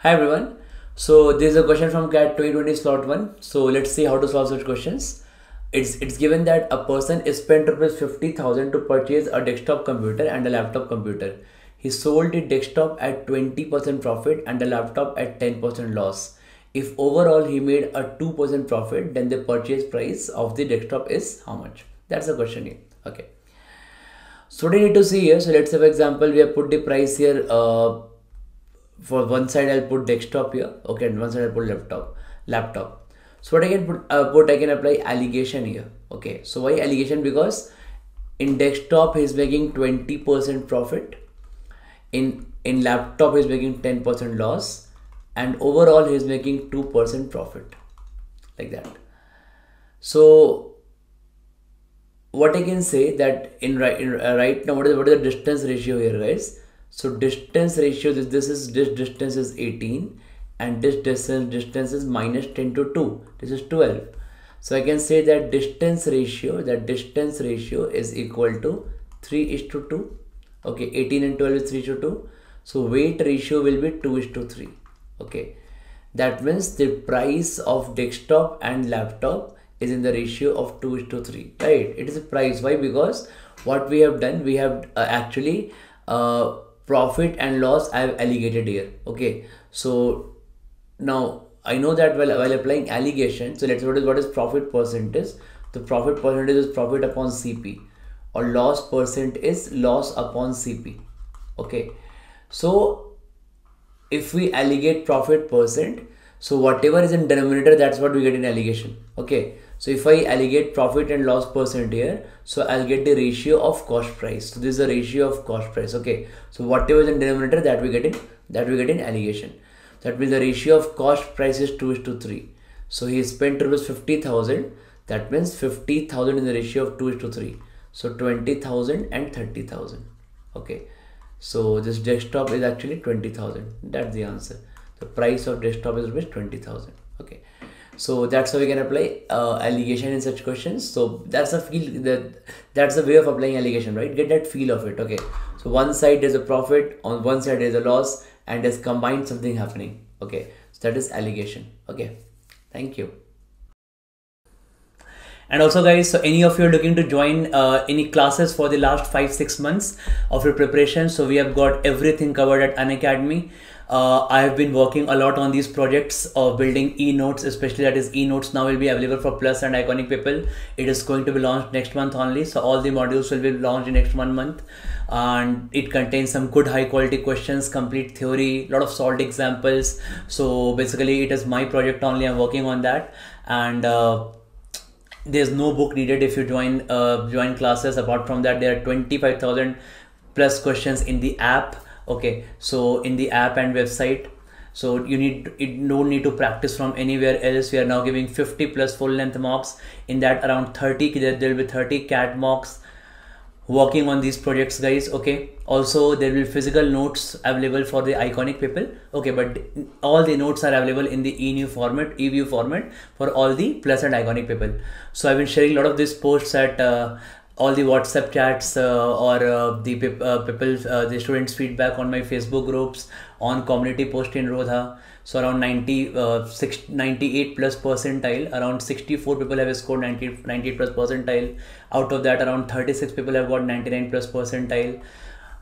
Hi everyone. So this is a question from CAT 2020 slot 1. So let's see how to solve such questions. It's it's given that a person is spent rupees 50,000 to purchase a desktop computer and a laptop computer. He sold the desktop at 20% profit and the laptop at 10% loss. If overall he made a 2% profit, then the purchase price of the desktop is how much? That's the question here. Okay. So what you need to see here? So let's say for example, we have put the price here. Uh, for one side I'll put desktop here. Okay, and one side I'll put laptop. Laptop. So what I can put, uh, put I can apply alligation here. Okay. So why alligation? Because in desktop he's making 20% profit. In in laptop he's making 10% loss, and overall he's making 2% profit. Like that. So what I can say that in right in, uh, right now what is what is the distance ratio here guys so distance ratio this, this is this distance is 18 and this distance distance is minus 10 to 2 this is 12 so I can say that distance ratio that distance ratio is equal to 3 is to 2 okay 18 and 12 is 3 to 2 so weight ratio will be 2 is to 3 okay. That means the price of desktop and laptop is in the ratio of 2 is to 3 right? It is a price. Why? Because what we have done we have uh, actually uh, profit and loss I have allocated here. Okay. So now I know that while, while applying alligation so let's what is what is profit percentage. The profit percentage is profit upon CP or loss percent is loss upon CP okay. So if we allocate profit percent so whatever is in denominator that's what we get in alligation. Okay so if I allocate profit and loss percent here, so I'll get the ratio of cost price. So this is the ratio of cost price. Okay. So whatever is in denominator that we get in that we get in alligation. That means the ratio of cost price is 2 is to 3. So he spent rupees 50,000. That means 50,000 in the ratio of 2 is to 3. So 20,000 and 30,000. Okay. So this desktop is actually 20,000. That's the answer. The price of desktop is rupees 20,000. Okay so that's how we can apply uh, alligation in such questions. So that's a feel that that's a way of applying alligation right? Get that feel of it okay? So one side is a profit on one side is a loss and there's combined something happening okay? So that is alligation okay? Thank you and also guys so any of you are looking to join uh, any classes for the last five six months of your preparation so we have got everything covered at Unacademy uh, I have been working a lot on these projects of building e-notes, especially that is e-notes now will be available for Plus and Iconic people. It is going to be launched next month only. So all the modules will be launched in next one month. And it contains some good high quality questions, complete theory, lot of solved examples. So basically it is my project only. I'm working on that. And uh, there's no book needed if you join uh, join classes. Apart from that, there are 25,000 plus questions in the app. Okay so in the app and website. So you need you don't need to practice from anywhere else. We are now giving 50 plus full length mocks in that around 30 there will be 30 CAT mocks working on these projects guys okay? Also there will be physical notes available for the iconic people okay? But all the notes are available in the e-new format e-view format for all the plus and iconic people. So i've been sharing a lot of these posts at uh, all the WhatsApp chats uh, or uh, the uh, people, uh, the students' feedback on my Facebook groups, on community post in Rodha. So around 90, uh, 6, 98 plus percentile, around 64 people have scored 90, 98 plus percentile. Out of that, around 36 people have got 99 plus percentile.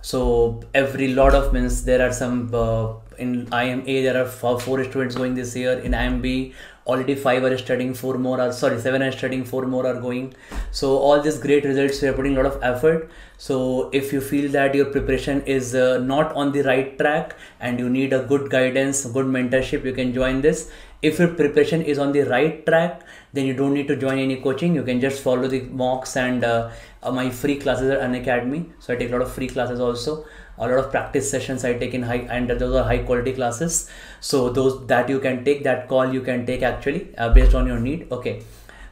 So every lot of means there are some uh, in IIMA there are four students going this year. In IIMB already five are studying four more are sorry seven are studying four more are going. So all these great results we are putting a lot of effort. So if you feel that your preparation is uh, not on the right track and you need a good guidance good mentorship you can join this if your preparation is on the right track then you don't need to join any coaching you can just follow the mocks and uh, my free classes at Unacademy so i take a lot of free classes also a lot of practice sessions I take in high and those are high quality classes. So those that you can take that call you can take actually uh, based on your need. Okay.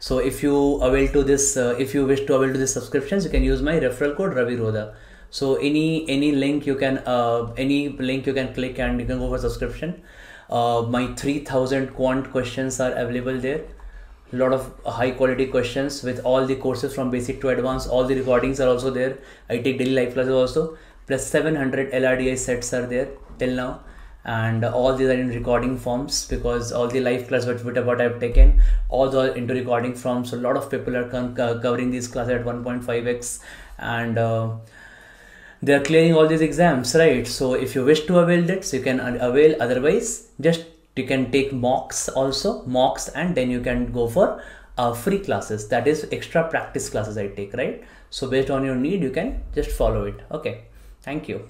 So if you avail to this, uh, if you wish to avail to this subscriptions, you can use my referral code RAVIRODHA So any any link you can uh, any link you can click and you can go for subscription. Uh, my 3000 quant questions are available there. A lot of high quality questions with all the courses from basic to advanced. All the recordings are also there. I take daily life classes also. Plus 700 LRDI sets are there till now. And all these are in recording forms because all the live class what, what I've taken all are into recording forms. So a lot of people are covering these classes at 1.5x and uh, they are clearing all these exams right? So if you wish to avail that so you can avail otherwise. Just you can take mocks also mocks and then you can go for uh, free classes. That is extra practice classes I take right? So based on your need you can just follow it. Okay. Thank you